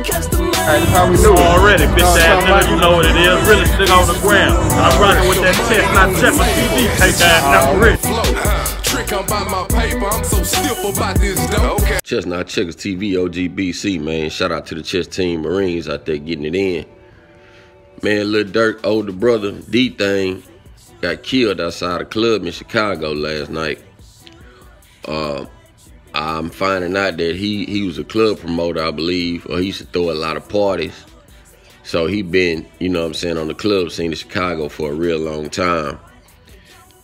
Hey, that's how we do it. Already, bitch ass nigga, you know what it is. Really stick on the ground. I'm rocking with that chest, not Chester TV. Take ass number rich. Trick, I'm by my paper. I'm so stiff about this dope. Okay. ChessNotChekkers TV, OGBC, man. Shout out to the chess team Marines out there getting it in. Man, Lil Durk, older brother, D Thang, got killed outside a club in Chicago last night. Uh, I'm finding out that he he was a club promoter, I believe, or he used to throw a lot of parties. So he been, you know what I'm saying, on the club scene in Chicago for a real long time.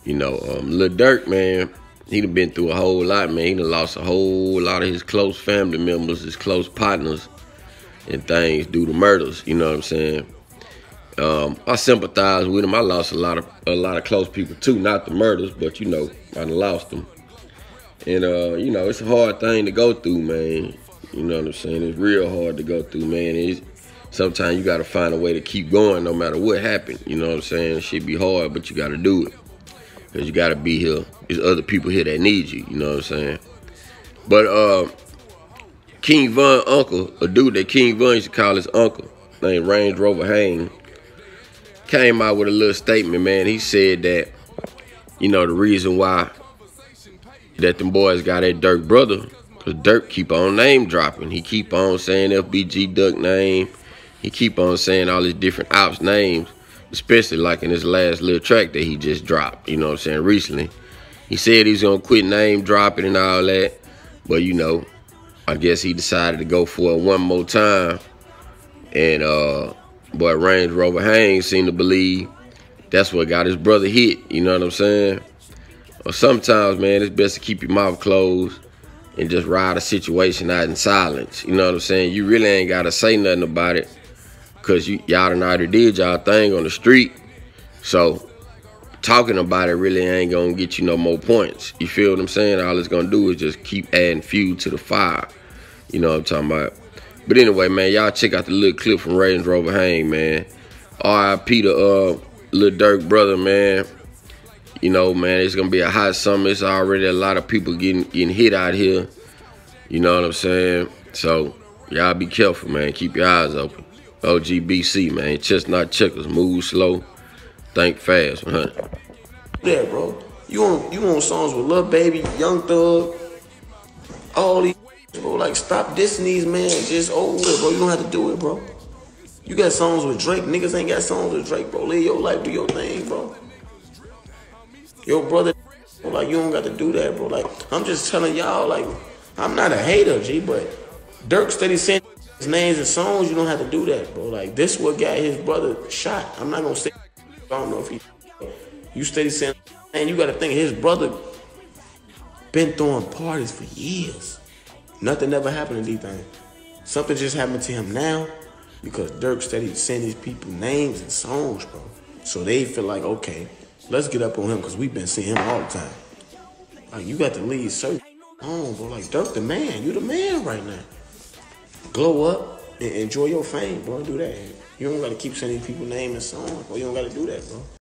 You know, um, Lil Durk, man, he done been through a whole lot, man. He done lost a whole lot of his close family members, his close partners, and things due to murders. You know what I'm saying? Um, I sympathize with him. I lost a lot of a lot of close people too, not the murders, but you know, I lost them. And uh, you know, it's a hard thing to go through, man. You know what I'm saying? It's real hard to go through, man. It's, sometimes you gotta find a way to keep going no matter what happened. You know what I'm saying? It should be hard, but you gotta do it. Cause you gotta be here. There's other people here that need you, you know what I'm saying? But uh King Von uncle, a dude that King Von used to call his uncle, named Range Rover Hayne, came out with a little statement, man. He said that, you know, the reason why that them boys got that Durk brother, cause Durk keep on name dropping. He keep on saying FBG Duck name. He keep on saying all these different ops names, especially like in this last little track that he just dropped, you know what I'm saying, recently. He said he's gonna quit name dropping and all that, but you know, I guess he decided to go for it one more time. And uh boy Range Rover Haynes seemed to believe that's what got his brother hit, you know what I'm saying? Or sometimes, man, it's best to keep your mouth closed and just ride a situation out in silence. You know what I'm saying? You really ain't gotta say nothing about it. Cause you y'all done already did y'all thing on the street. So talking about it really ain't gonna get you no more points. You feel what I'm saying? All it's gonna do is just keep adding fuel to the fire. You know what I'm talking about? But anyway, man, y'all check out the little clip from Range Rover Hang, man. R.I.P. to uh Lil Durk brother, man. You know, man, it's gonna be a hot summer. It's already a lot of people getting getting hit out here. You know what I'm saying? So y'all be careful, man. Keep your eyes open. OGBC, man. ChessNotChekkers. Move slow. Think fast, huh? Yeah, bro. You on you on songs with Lil Baby, Young Thug, all these bro. Like stop dissing these man. Just over with, bro. You don't have to do it, bro. You got songs with Drake. Niggas ain't got songs with Drake, bro. Live your life, do your thing, bro. Your brother, bro, like you don't got to do that, bro. Like I'm just telling y'all, like I'm not a hater, G, but Durk steady saying his names and songs. You don't have to do that, bro. Like this what got his brother shot. I'm not gonna say. I don't know if he. You steady saying, man, you got to think his brother been throwing parties for years. Nothing ever happened to D-Thang. Something just happened to him now because Durk steady send these people names and songs, bro. So they feel like, okay, let's get up on him because we've been seeing him all the time. Like, you got to leave certain on, bro. Like, Durk the man. You the man right now. Glow up and enjoy your fame, bro. Do that. You don't got to keep sending people names and songs, bro. You don't got to do that, bro.